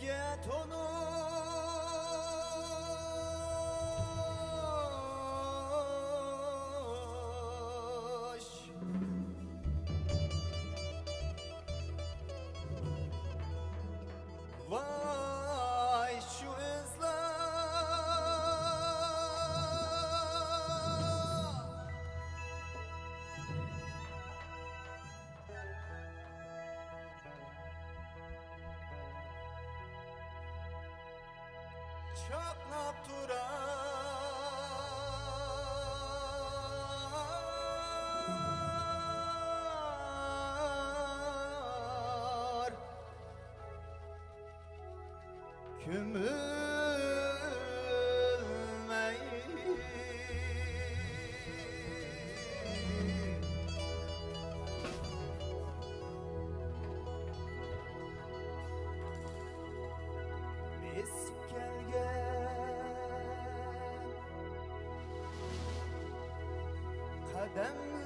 get to. Вау! çok natural Gümüş Vamos!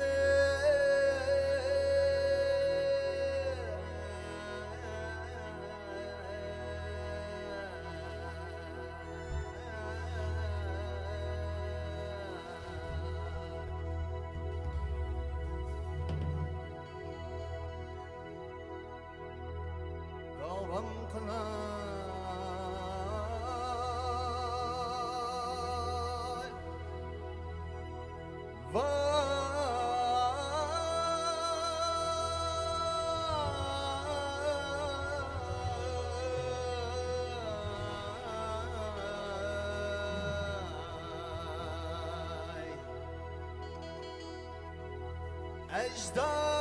أجداد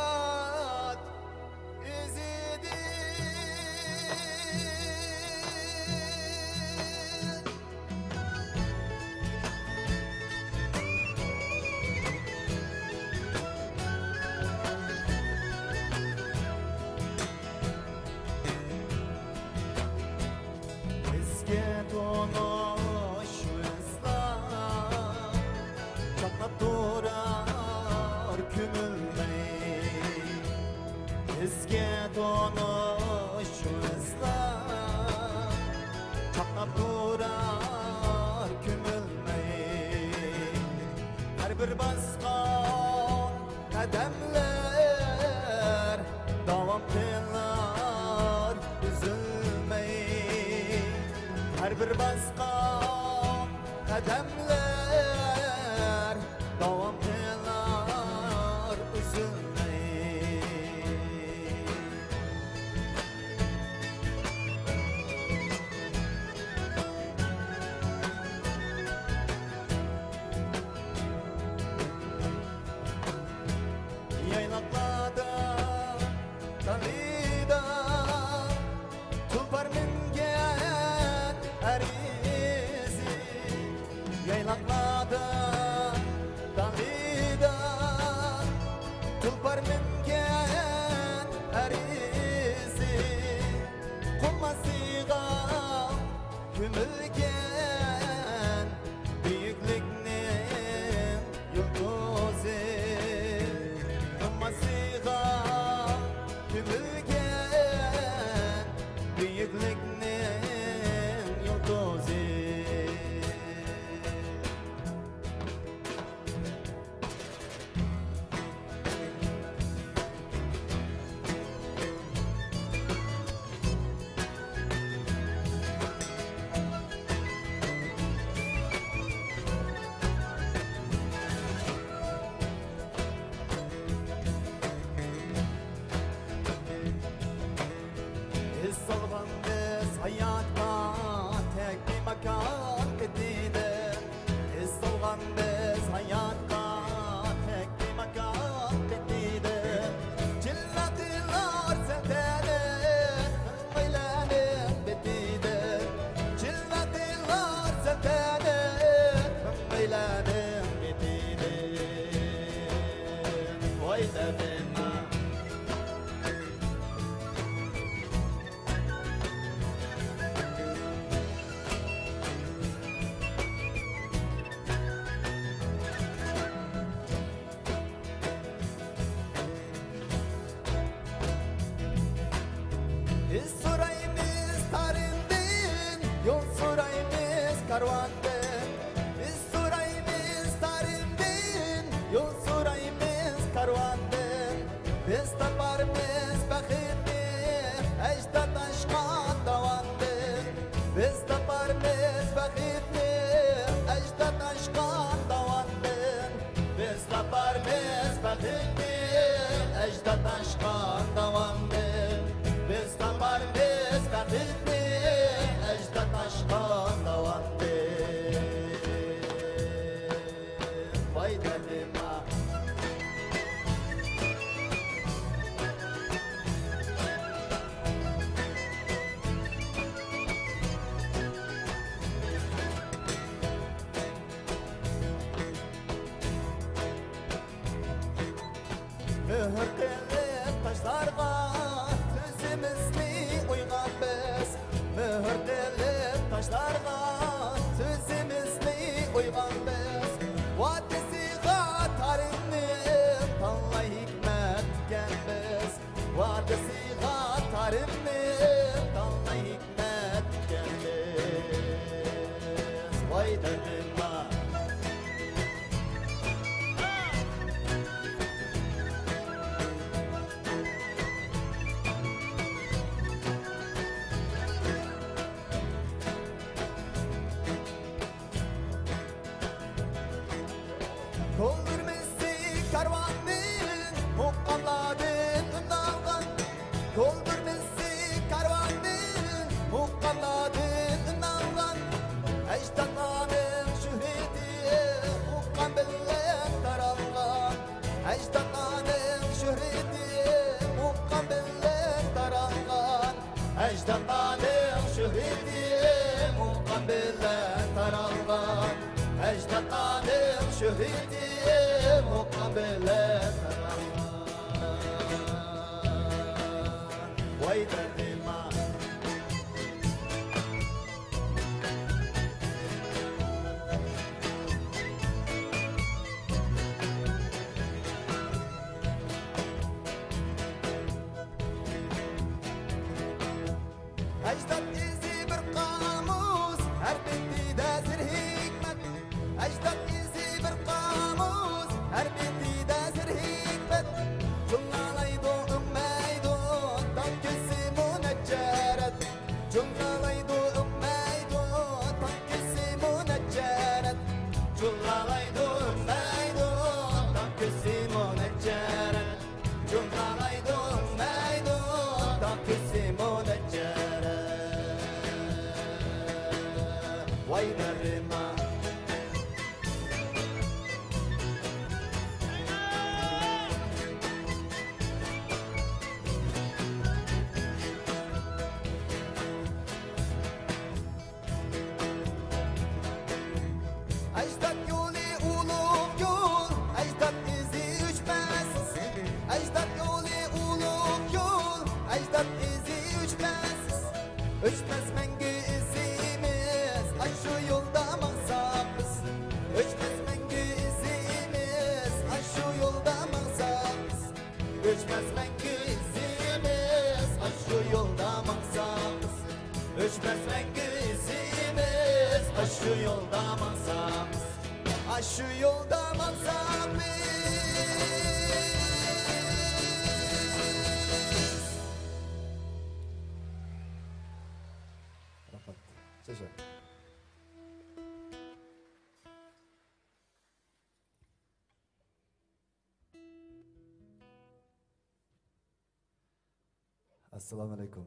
Assalamu alaikum，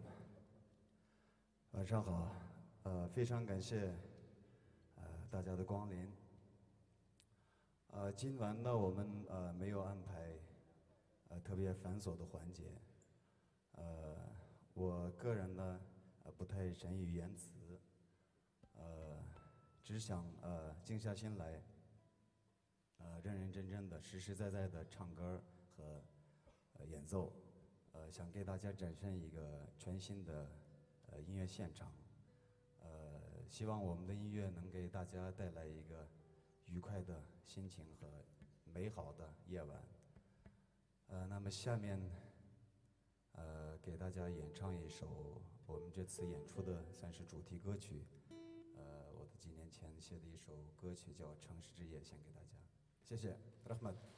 晚上好，呃，非常感谢呃大家的光临。呃，今晚呢，我们呃没有安排呃特别繁琐的环节，呃，我个人呢呃不太善于言辞，呃，只想呃静下心来，呃认认真真的、实实在在的唱歌和演奏。呃，想给大家展现一个全新的呃音乐现场，呃，希望我们的音乐能给大家带来一个愉快的心情和美好的夜晚。呃，那么下面呃给大家演唱一首我们这次演出的算是主题歌曲，呃，我的几年前写的一首歌曲叫《城市之夜》，献给大家，谢谢，rahmat。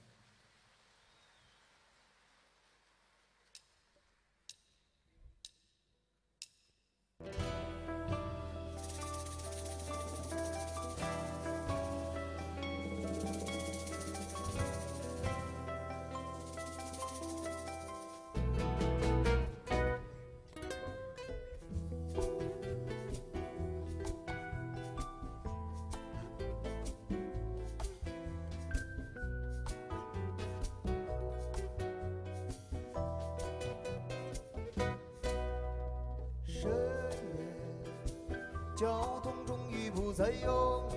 Sayo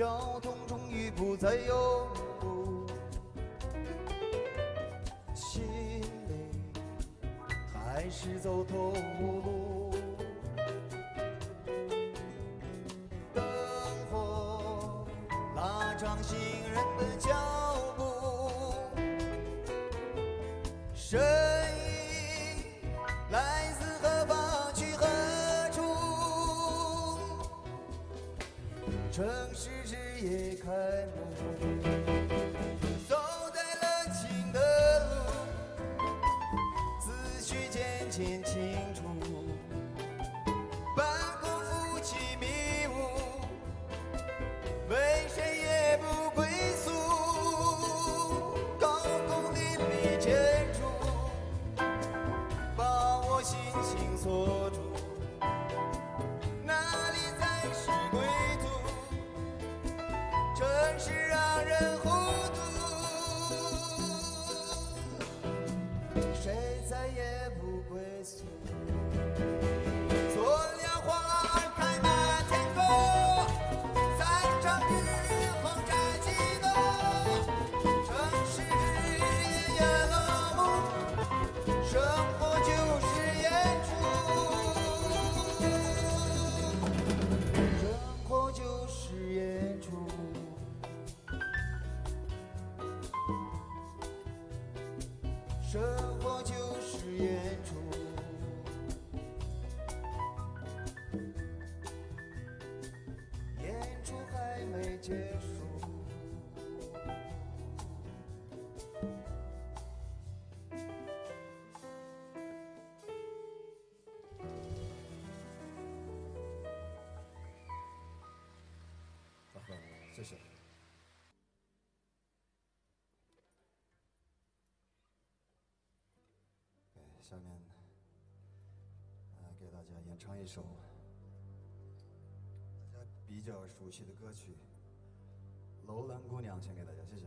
交通终于不再有。结束。谢谢。下面，呃，给大家演唱一首大家比较熟悉的歌曲。分享给大家，谢谢。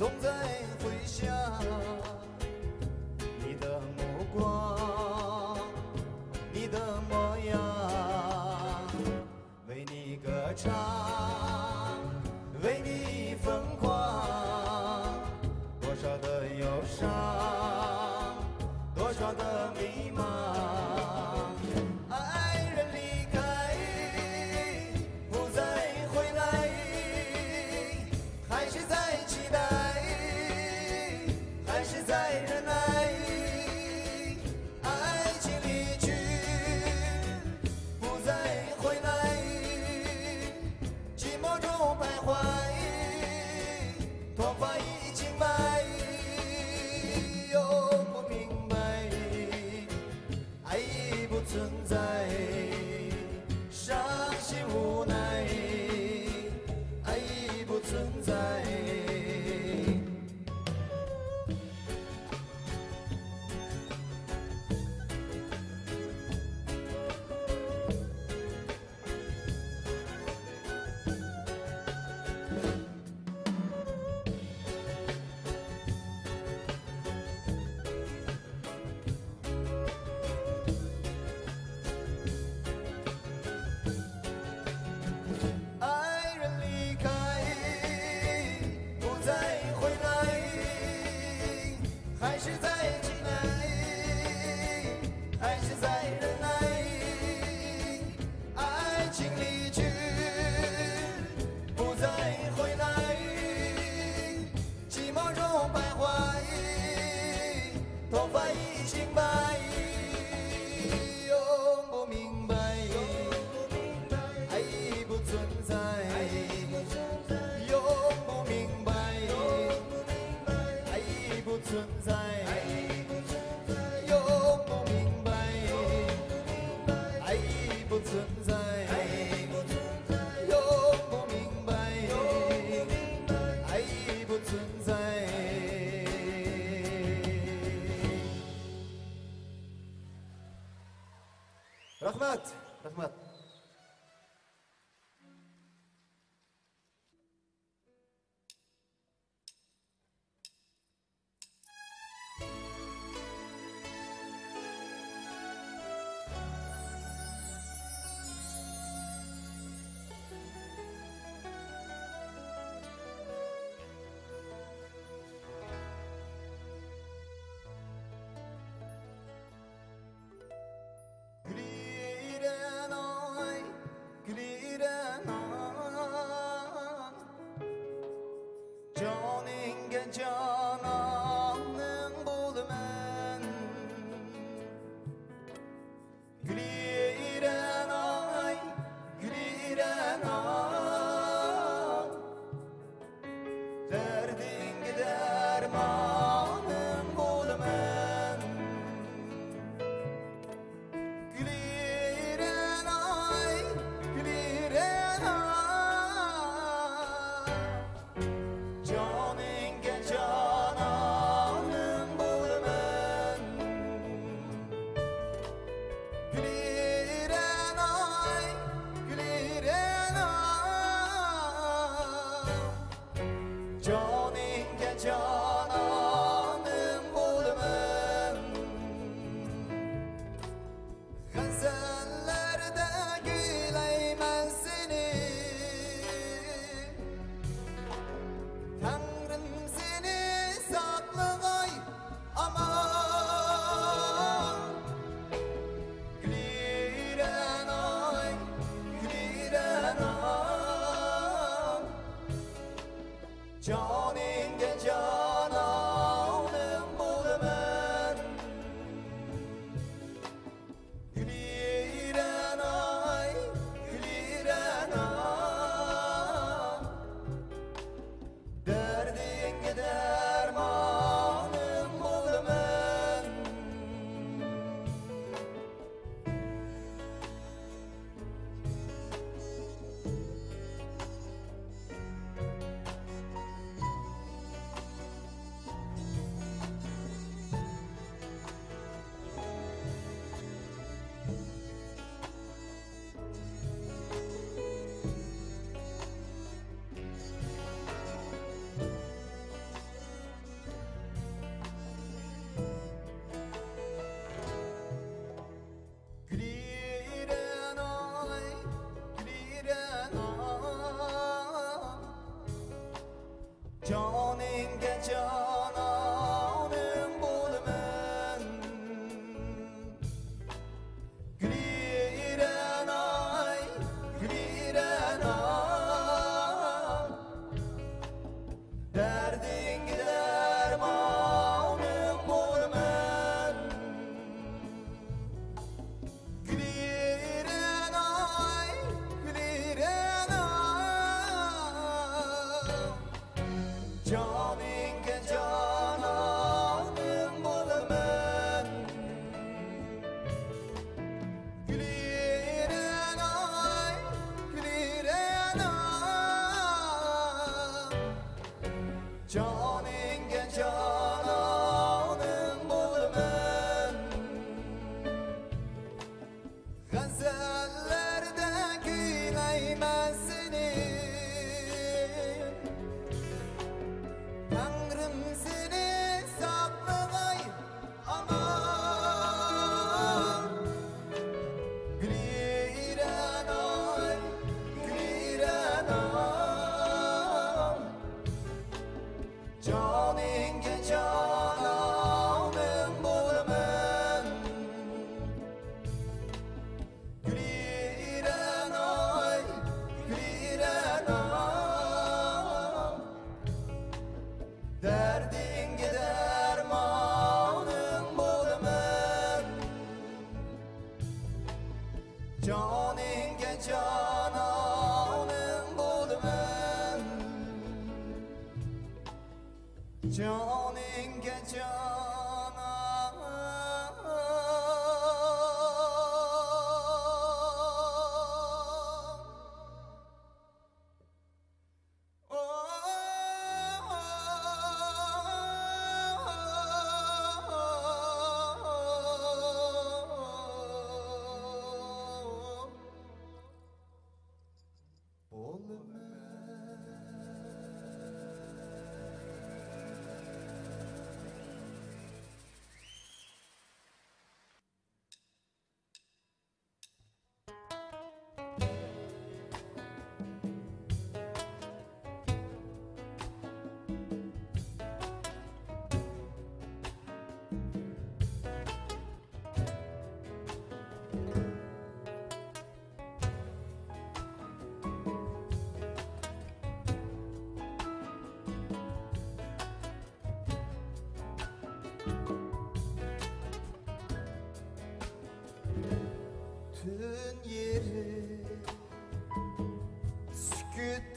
总在 It is.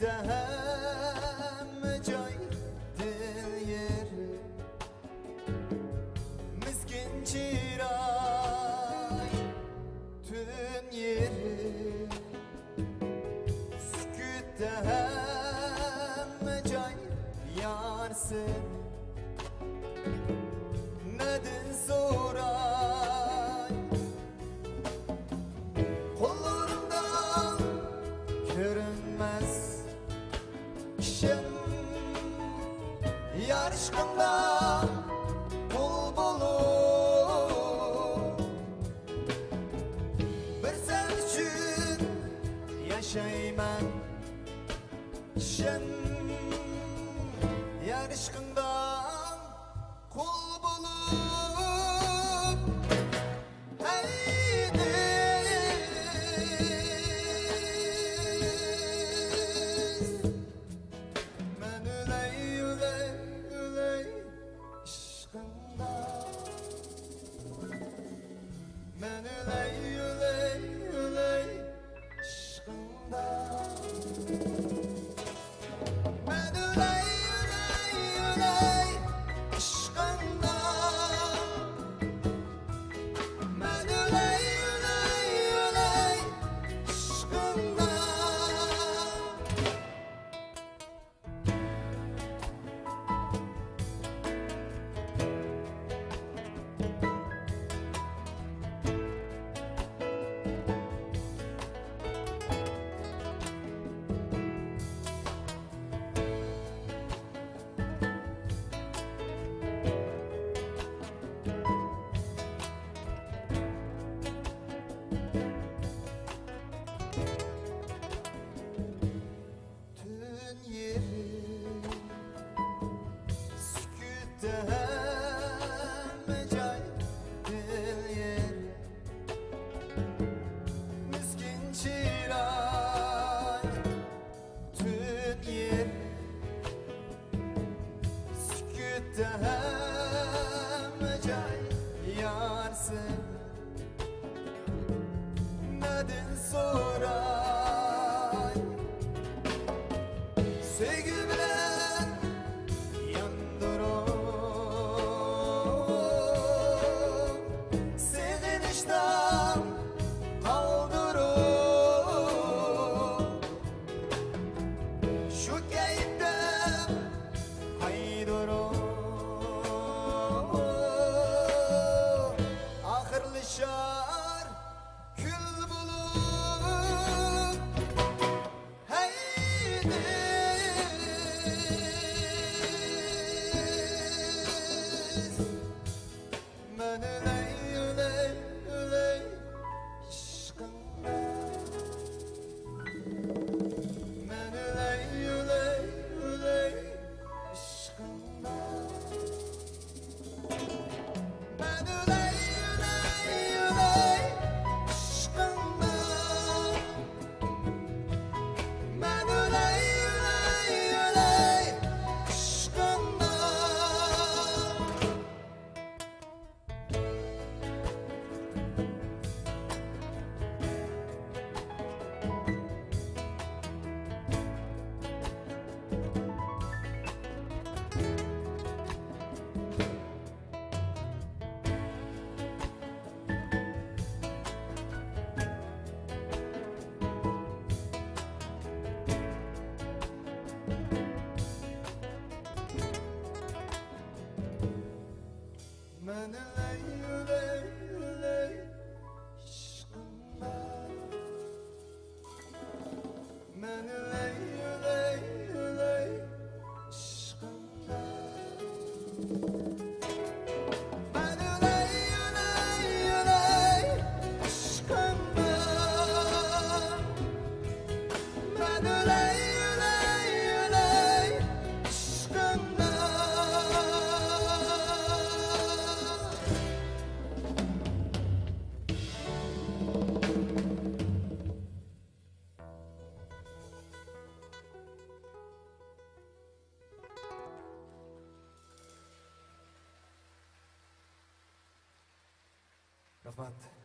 dahan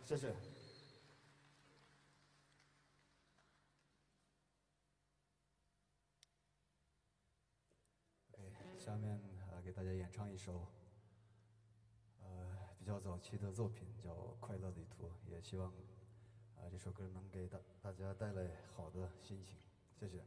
谢谢。下面来给大家演唱一首呃比较早期的作品，叫快乐旅途，也希望呃这首歌能给大大家带来好的心情，谢谢。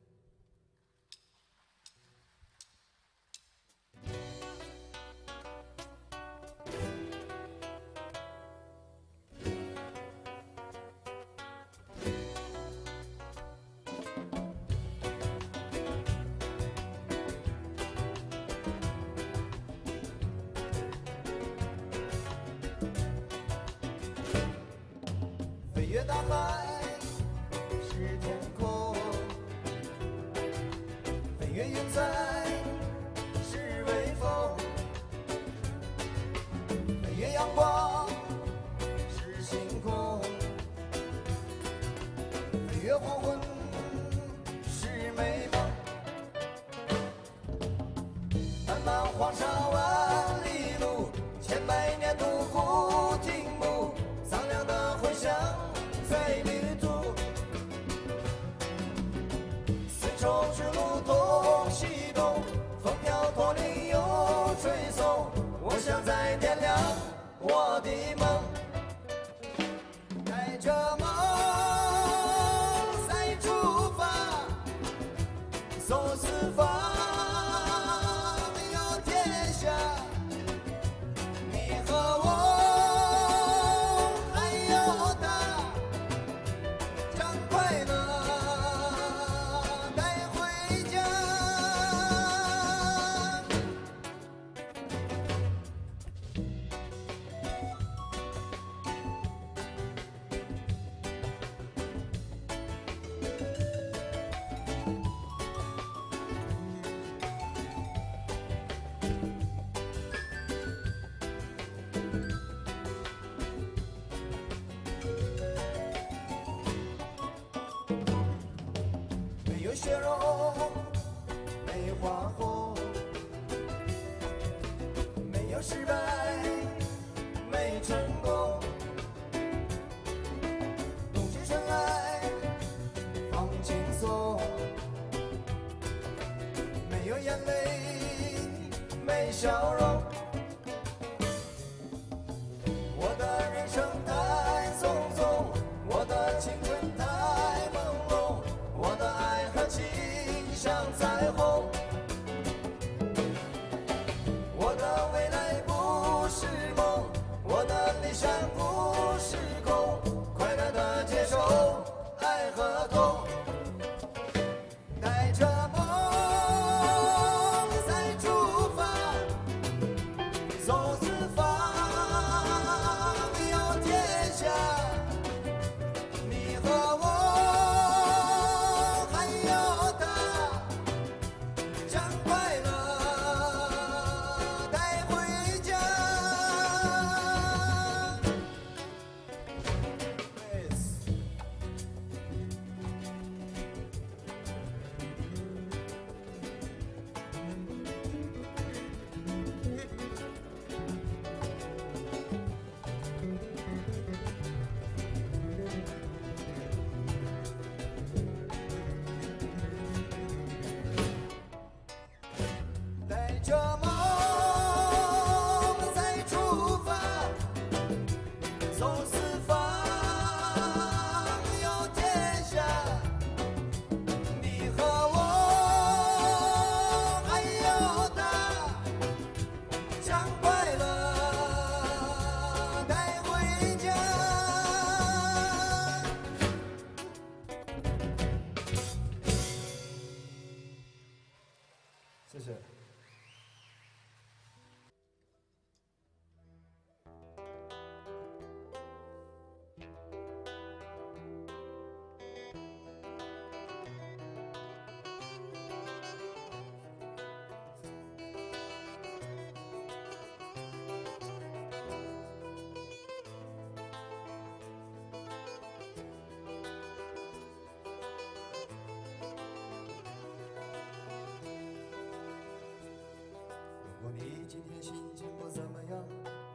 今天心情不怎么样，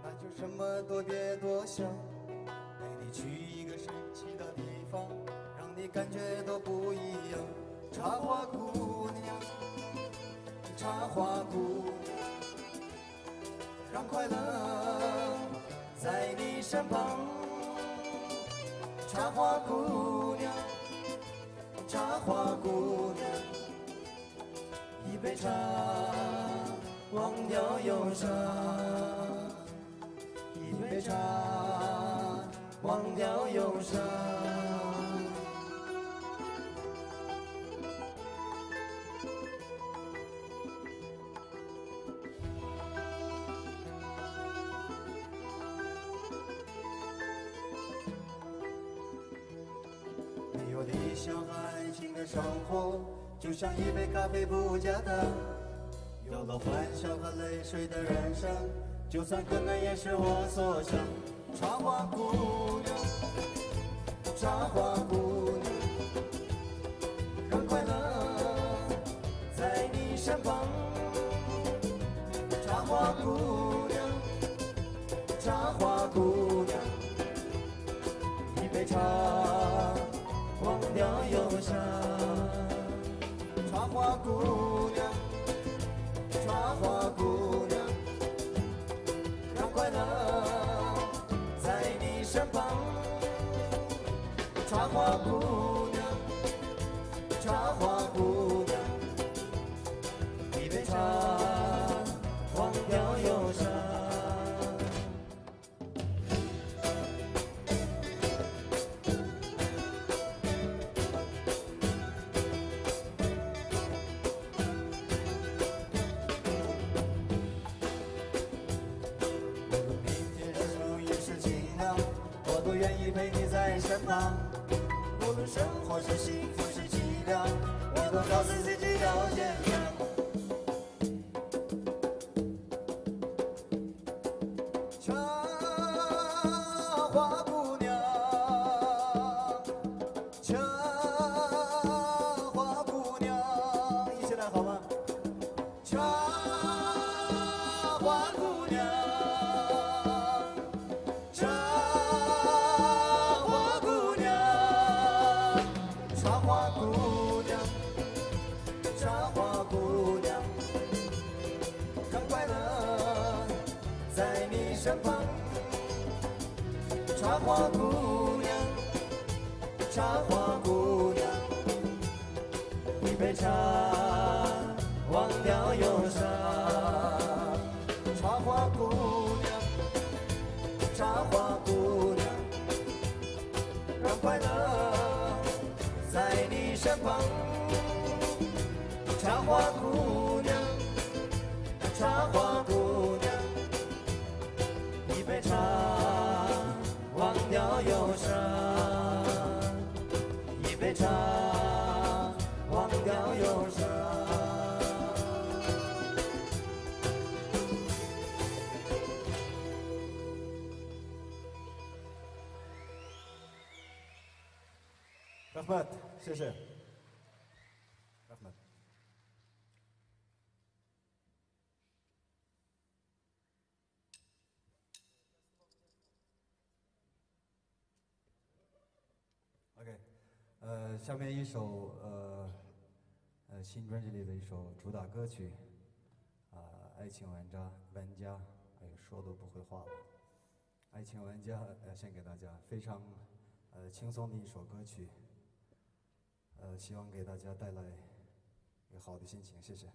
那就什么都别多想，带你去一个神奇的地方，让你感觉都不一样。茶花姑娘，茶花姑娘，让快乐在你身旁。茶花姑娘，茶花姑娘，一杯茶。忘掉忧伤，一杯茶，忘掉忧伤。没有理想和爱情的生活，就像一杯咖啡不加糖。有了欢笑和泪水的人生，就算困难也是我所想。茶花姑娘，茶花姑娘，让快乐在你身旁。茶花姑娘，茶花姑娘，一杯茶，忘掉忧伤。茶花姑娘。花姑娘，茶花姑下面一首呃呃新专辑里的一首主打歌曲，啊、爱情玩家玩家，哎呦说都不会话了，爱情玩家呃献给大家，非常呃轻松的一首歌曲，呃希望给大家带来一个好的心情，谢谢。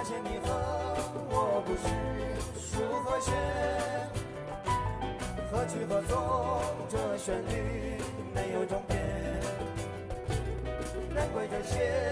发现你和我不是属和弦，何去何从？这旋律没有终点，难怪这些。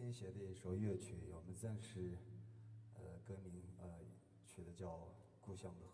新写的一首乐曲，我们暂时呃歌名呃取的叫故乡的。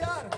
Yar.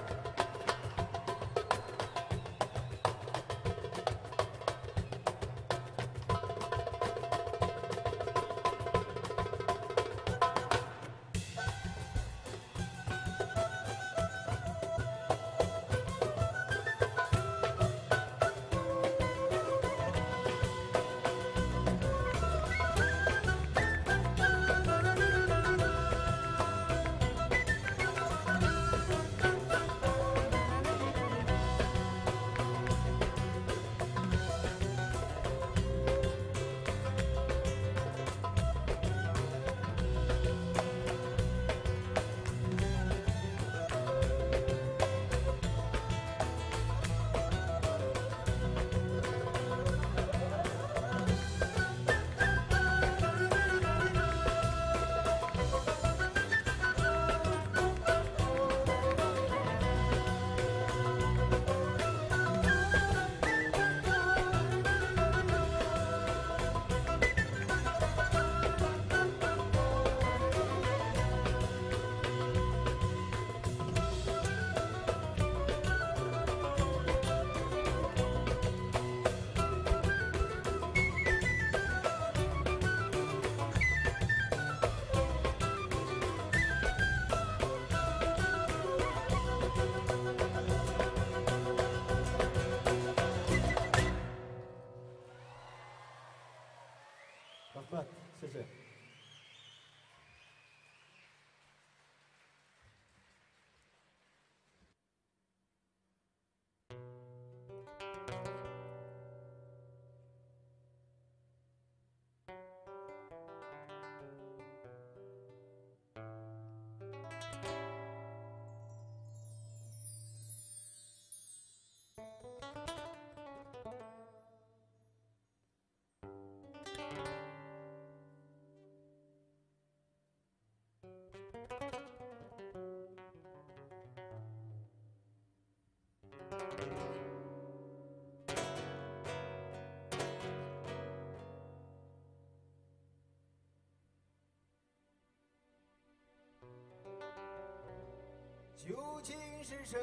究竟是谁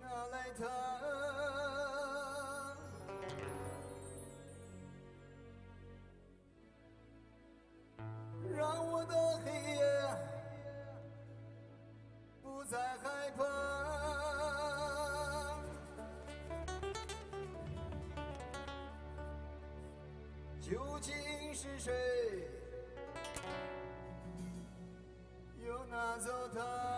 拿来它让我的黑夜不再害怕。究竟是谁 zotar.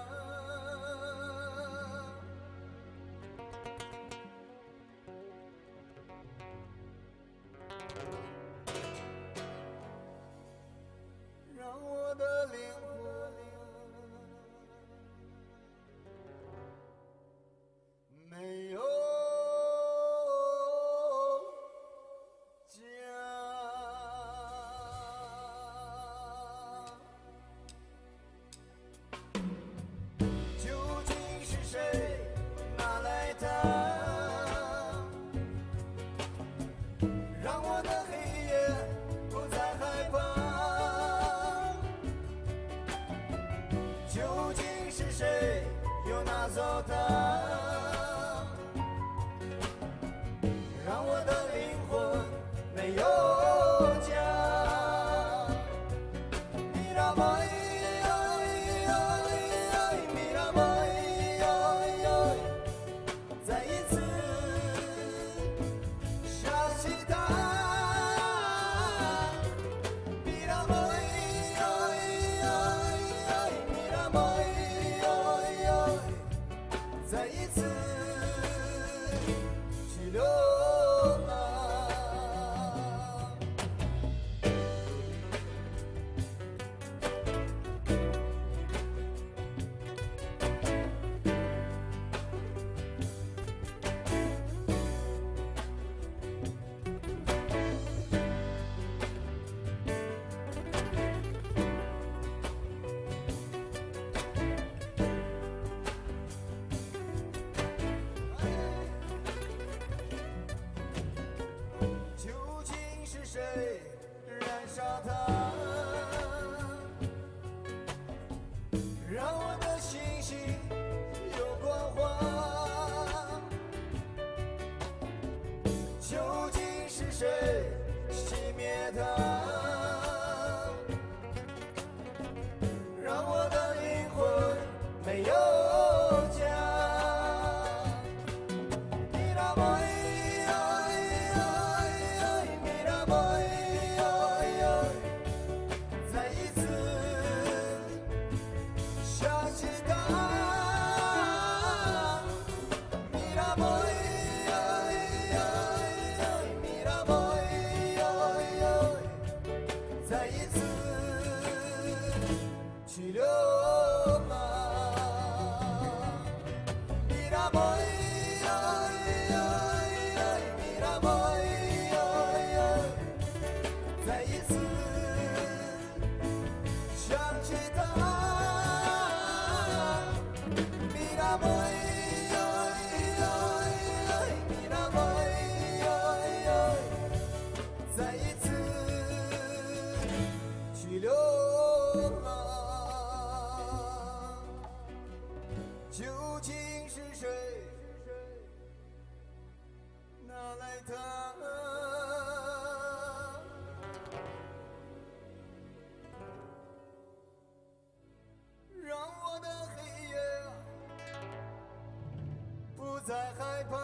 在害怕。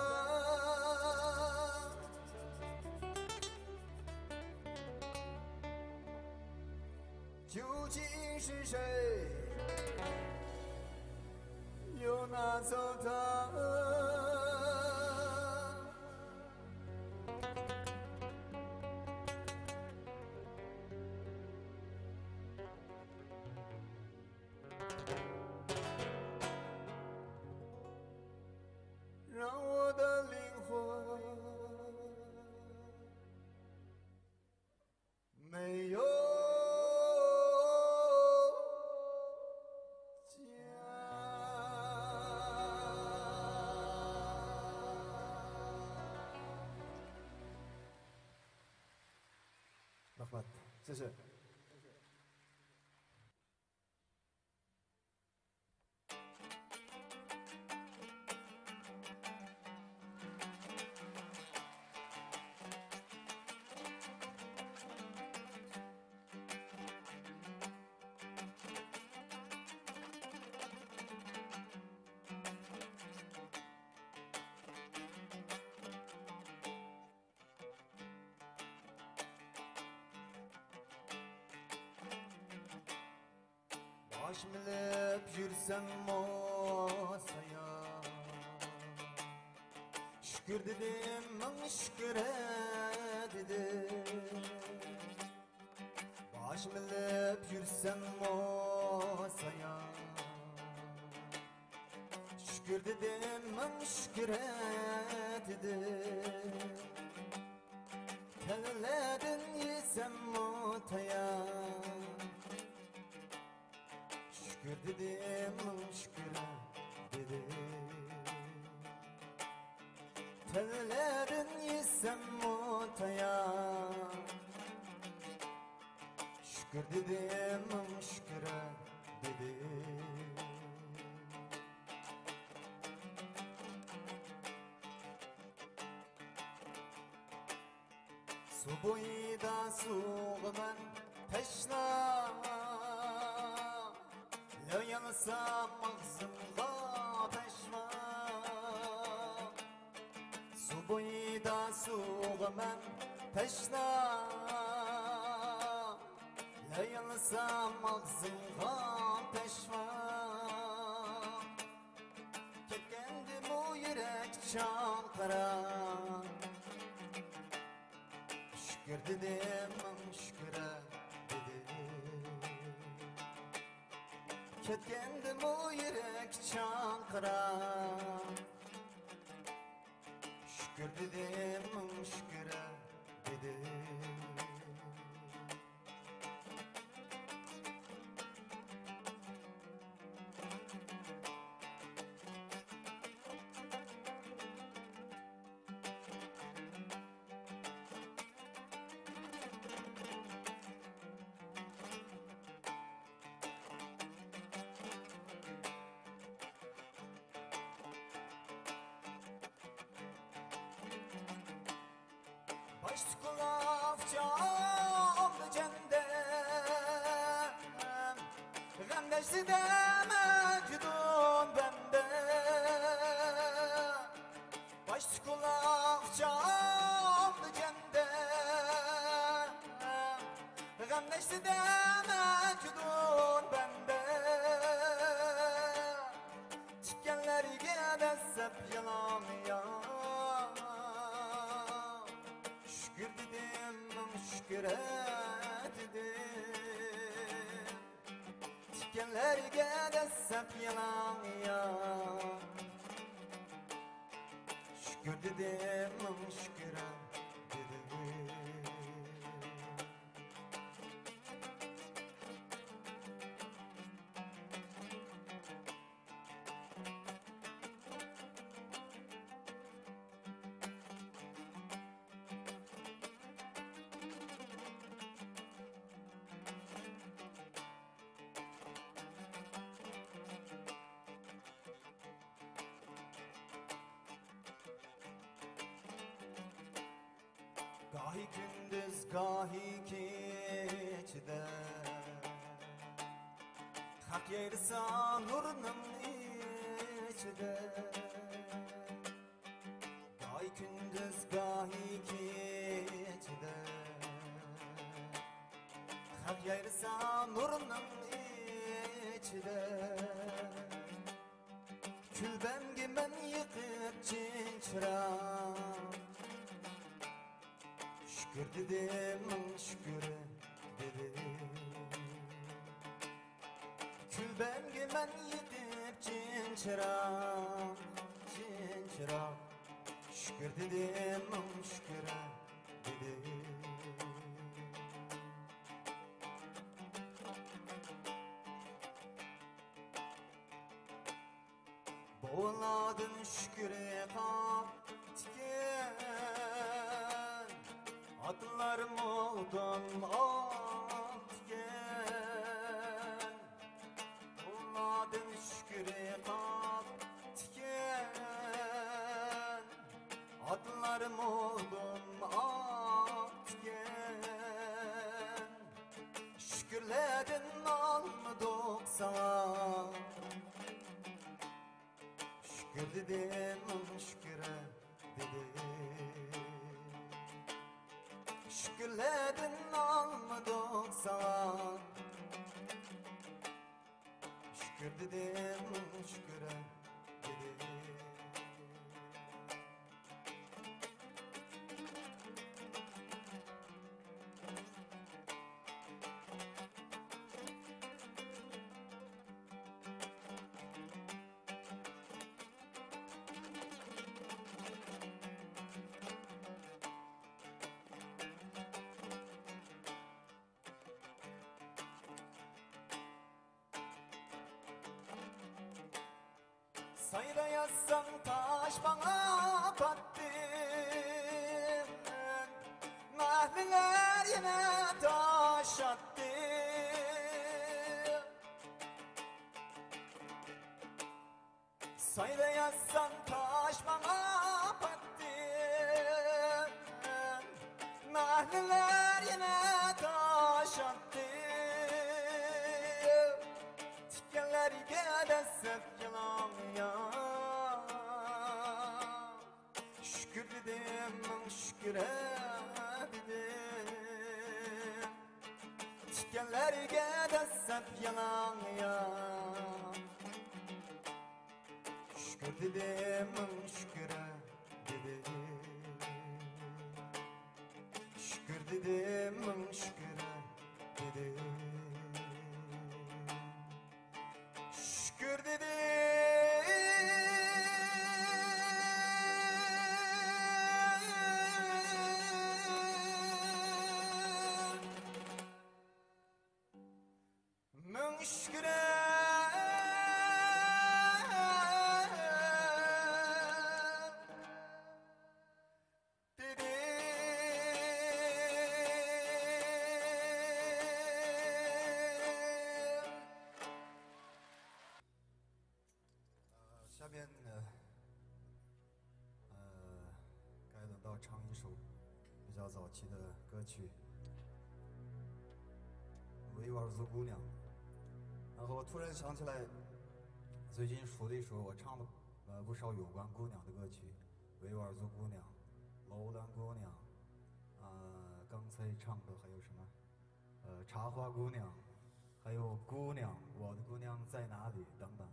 究竟是谁又拿走他？哇就是 Baş bilip yürsem masaya. Şükür dedim, ben şüküre dedim. Baş bilip yürsem masaya. Şükür dedim, ben şüküre dedim. Tevlerin yisem mutaya Şükür dedim şüküre dedim Su boyda suğumen peşna Lo yansam ağzım معشوق من تشنا لا ينسى مغزوها تشفى كتكندي مو يرك چانقرا شكر dedim şükre dedim Ketkendim o yürek çankıra Körpedem müşkere dedim. Aşkla avcı cendem. Gamdeşli de mecdun bende. Aşkla avcı avcı cendem. Gamdeşli de mecdun kiretidir Tikenlerge de sep yalan ya. Şükür dedim şükür. et zanurnun içde Gay gündüz gahi keçde Hak yayrısa nurnun içde Külbem gimen yıkıp çinçram Şükür dedim şükür dedim. Bengi mən yedib cin çıraq, Şükür dedim, şükürə dedim Boğladın şükürə qap tiken Atlarım oldum, oldum yüreğe kal diken Atlarım oldum atken Şükürlerin almadık sana Şükür dedim şüküre dedim. Şükürlerin almadık sana Şükür dedim şüküre dedim Sayra yazsam taş bana battı Mahliler yine taş attı. Sayra yazsam taş bana battı Mahliler dedim Ming shukra dedim Tikanlarga dastlab yalan yan Shukur dedim Ming shukra dedim. Shukur dedim.《维吾尔族姑娘》。然后我突然想起来，最近数了一数，我唱了呃不少有关姑娘的歌曲，维吾尔族姑娘、楼兰姑娘，呃，刚才唱的还有什么？呃，茶花姑娘，还有姑娘，我的姑娘在哪里？等等，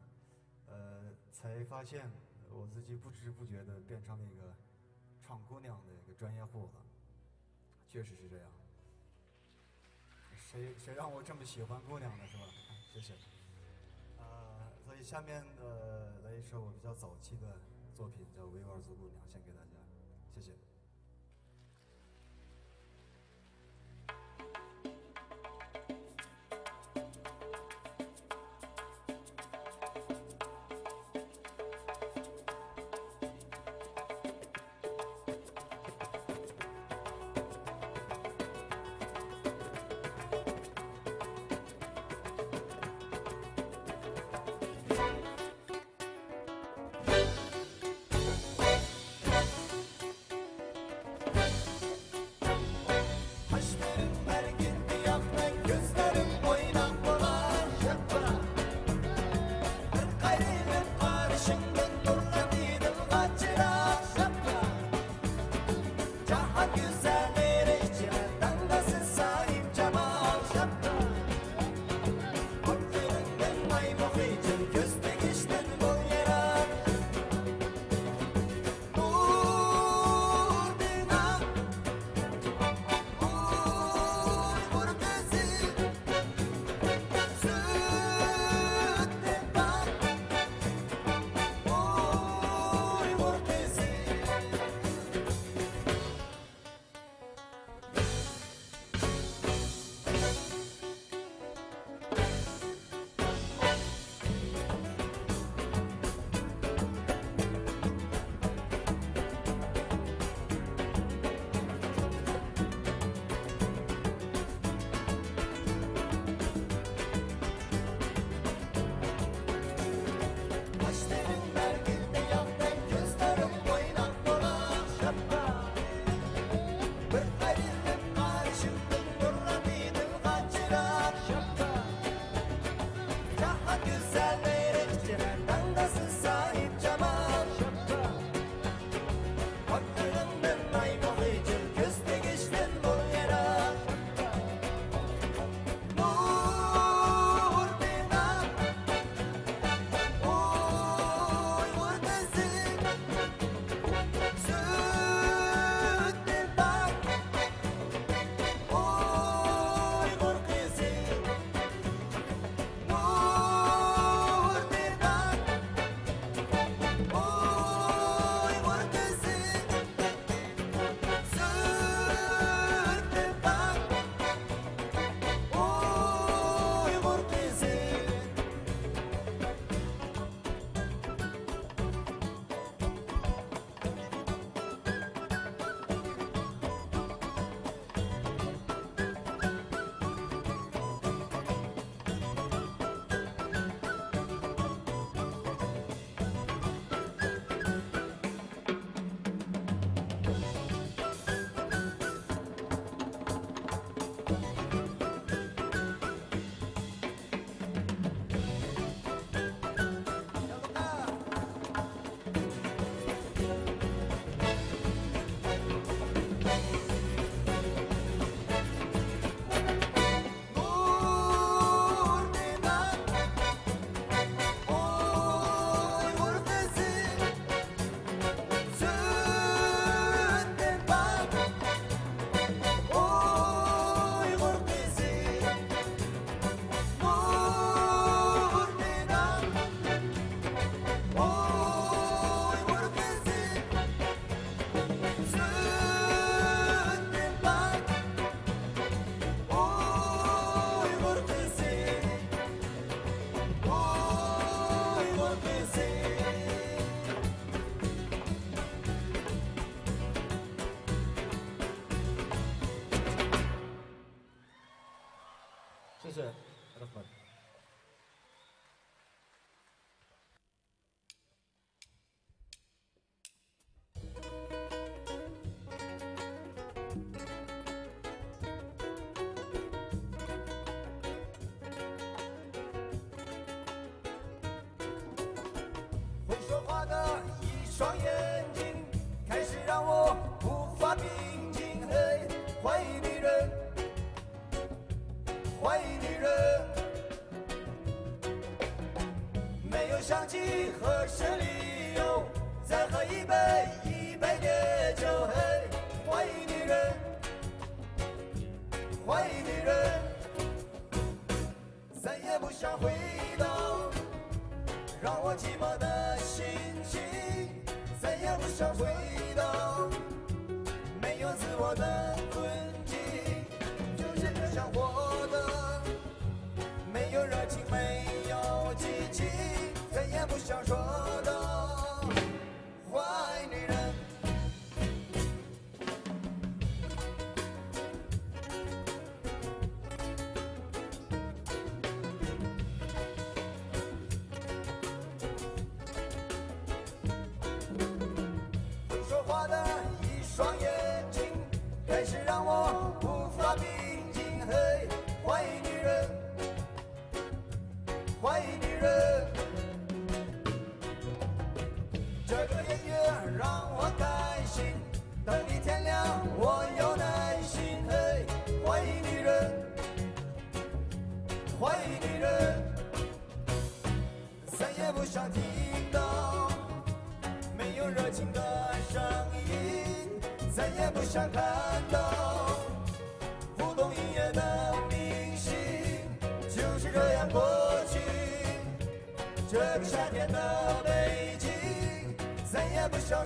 呃，才发现我自己不知不觉的变成了一个唱姑娘的一个专业户了，确实是这样。谁谁让我这么喜欢姑娘呢？是吧？谢谢。呃，所以下面的来一首我比较早期的作品，叫《维吾尔族姑娘》，献给大家，谢谢。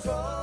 说。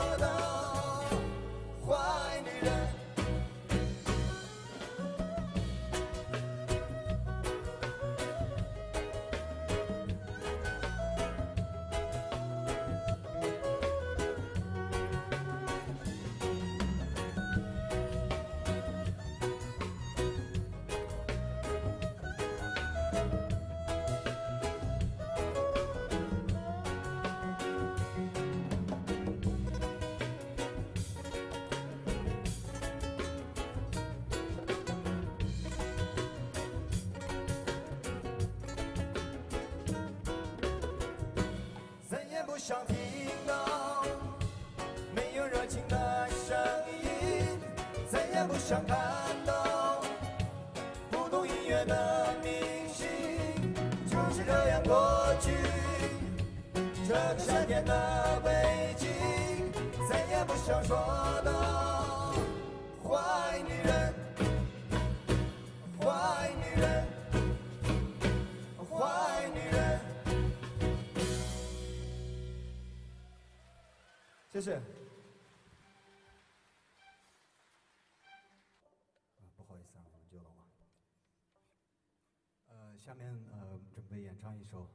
首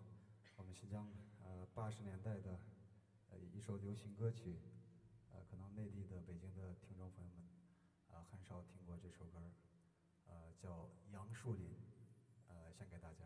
我们新疆呃八十年代的呃一首流行歌曲呃可能内地的北京的听众朋友们呃很少听过这首歌呃叫杨树林呃献给大家。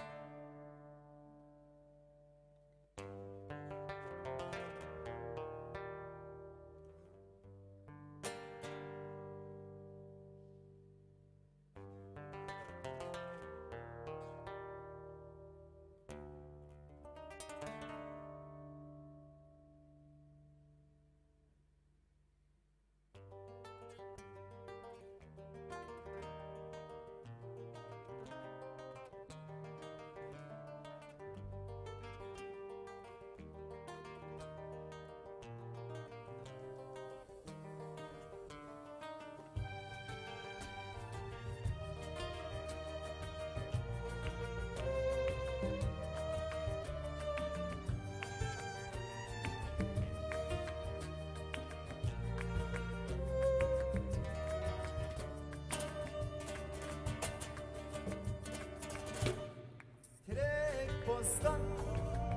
bostan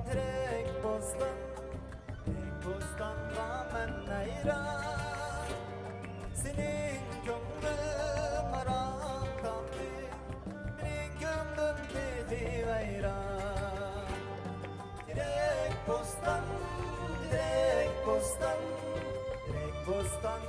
Direk bostan Direk bostanla men neyra Senin gönlüm aran kaldı Benim gönlüm dedi veyra Direk bostan Direk bostan Direk bostan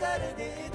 derdi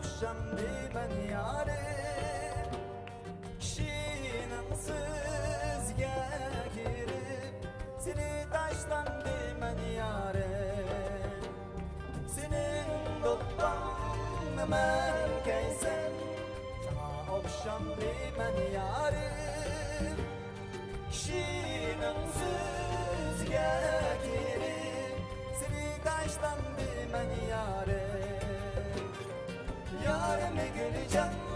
akşam ben yarim. Kişinansız girip. Seni taştan ben yarim. Senin doktan ben keysen Sana akşam ben yarim. Kişinansız girip. Seni taştan ben yarim yarime geleceğim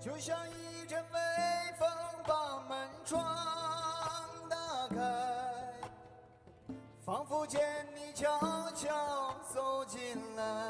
就像一阵微风把门窗打开，仿佛见你悄悄走进来。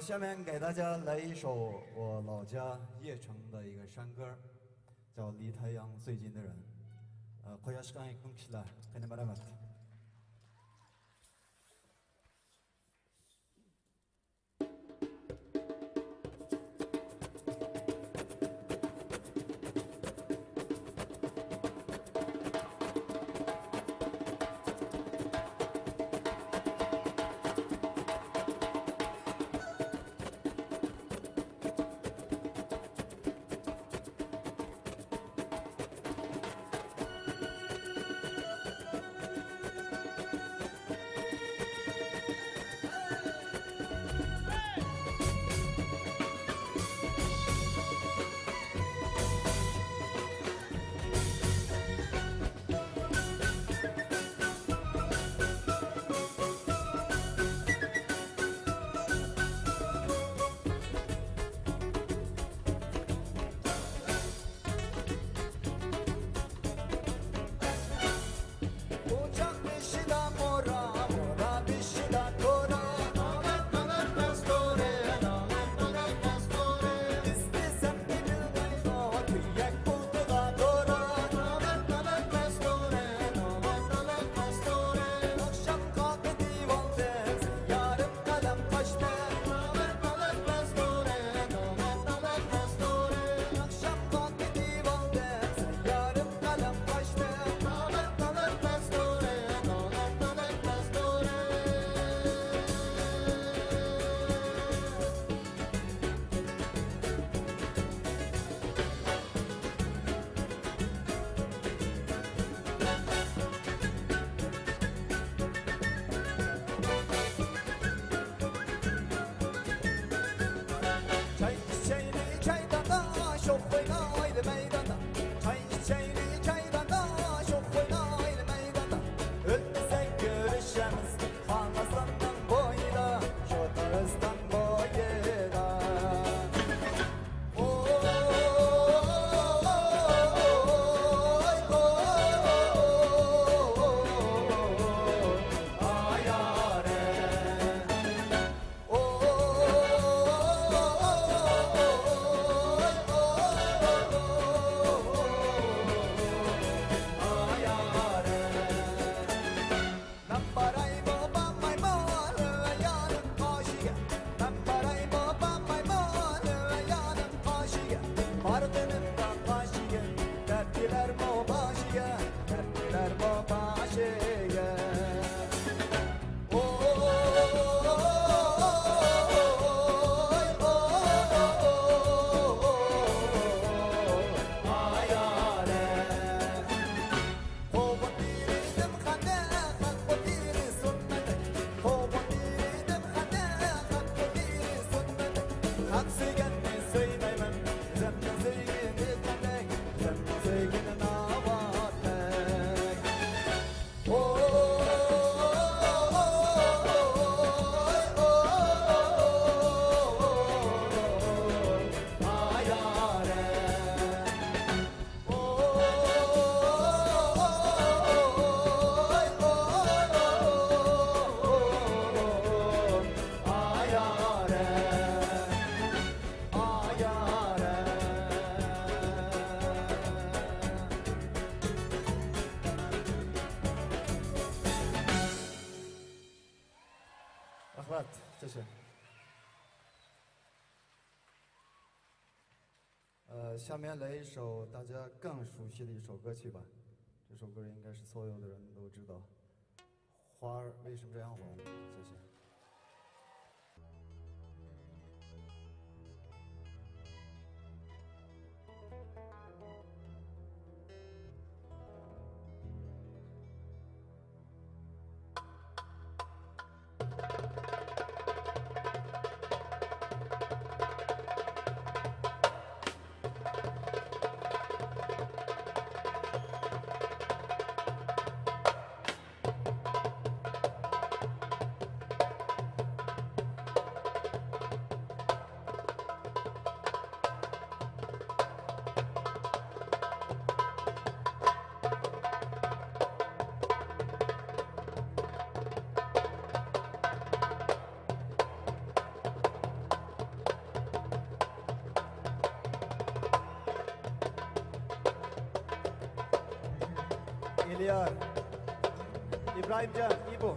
下面给大家来一首我老家叶城的一个山歌叫离太阳最近的人。呃快要时间也空起来跟你们来更熟悉的一首歌曲吧。这首歌应该是所有的人都知道，《花儿为什么这样红》。İlyar, İbrahimcan, İbo.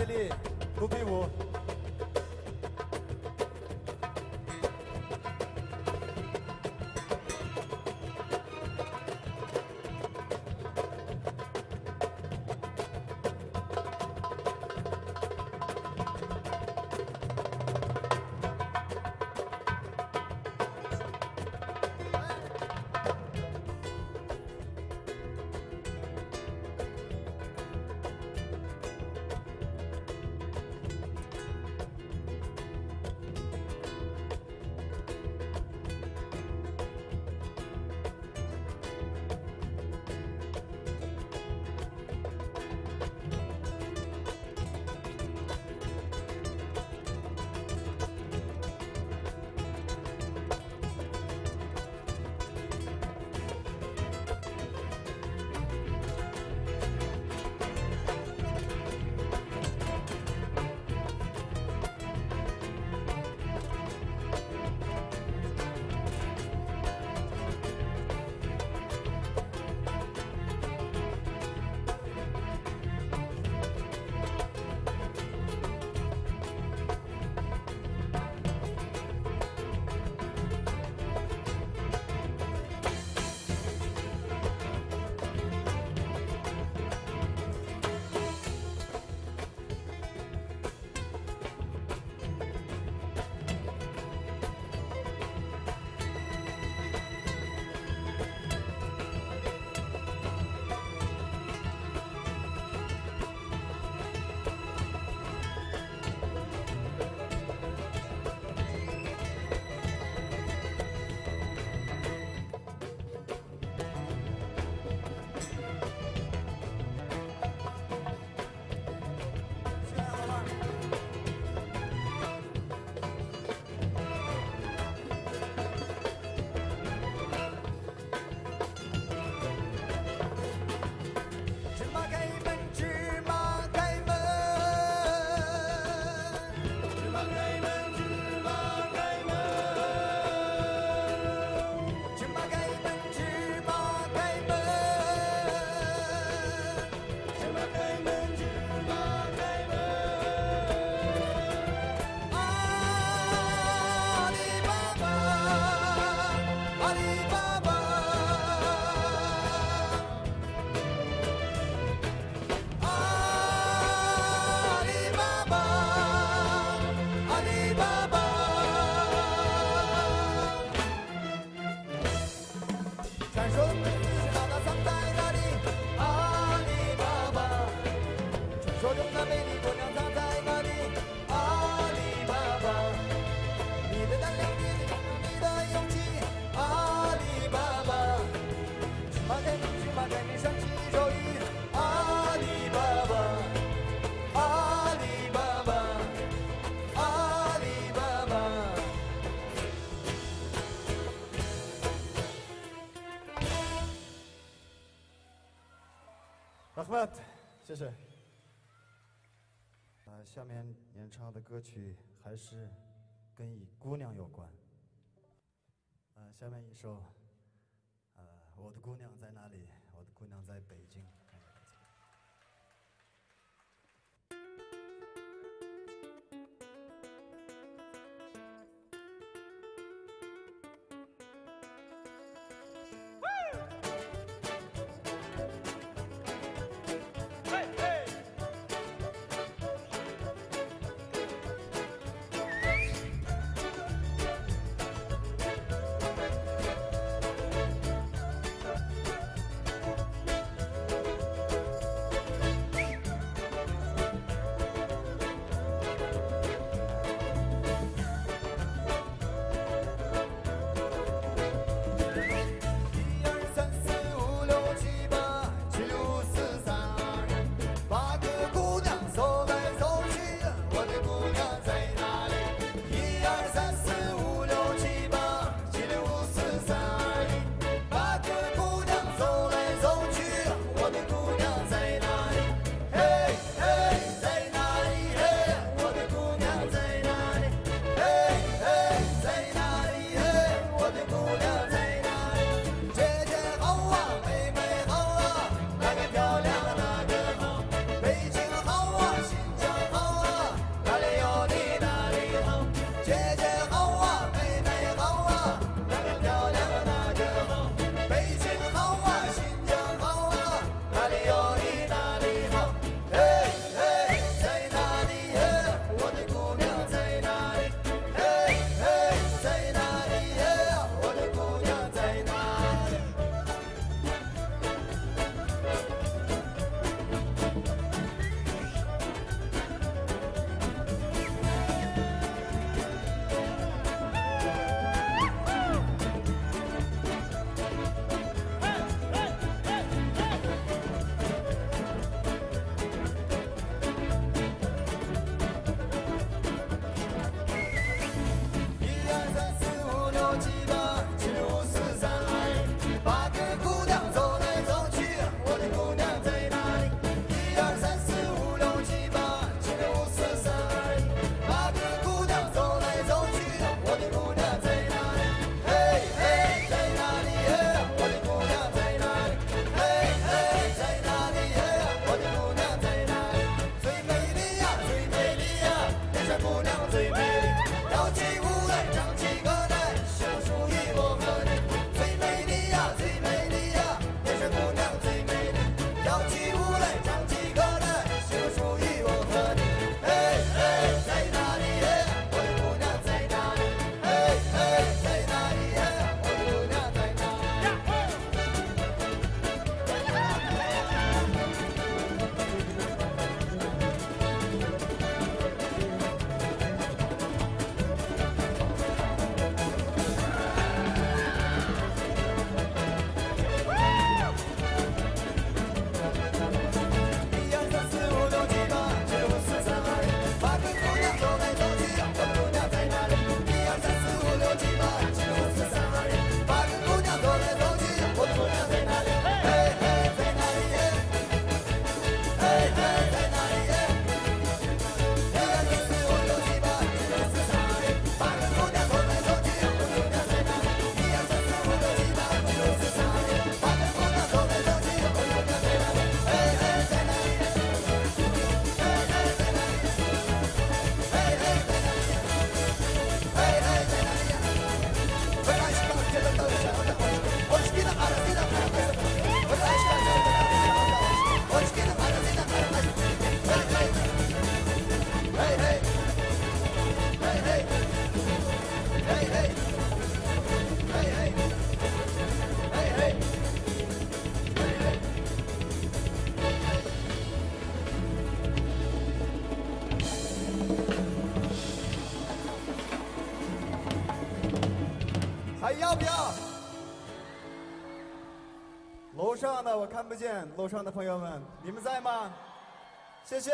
ele 谢谢。呃，下面演唱的歌曲还是跟一姑娘有关。呃，下面一首，再见楼上的朋友们你们在吗？谢谢。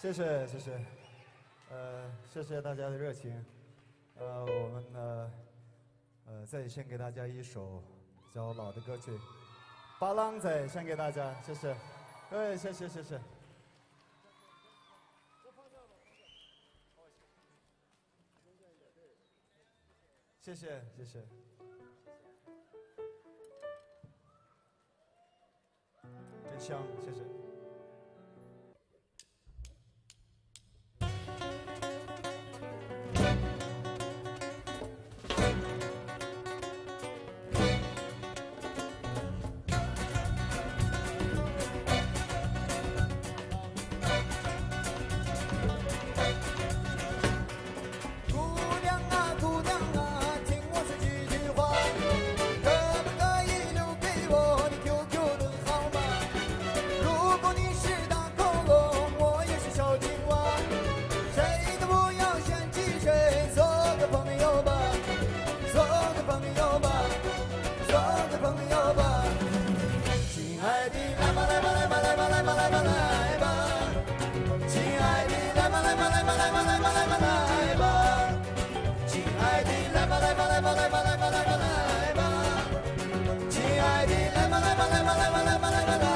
谢谢谢谢，呃，谢谢大家的热情，呃，我们呢，呃，再献给大家一首比较老的歌曲，《巴郎仔》献给大家，谢谢，各位，谢谢谢谢。谢谢，谢谢。真香。来吧来吧来吧来吧来吧来吧亲爱的来吧来吧来吧来吧来吧来吧亲爱的来吧来吧来吧来吧来吧来吧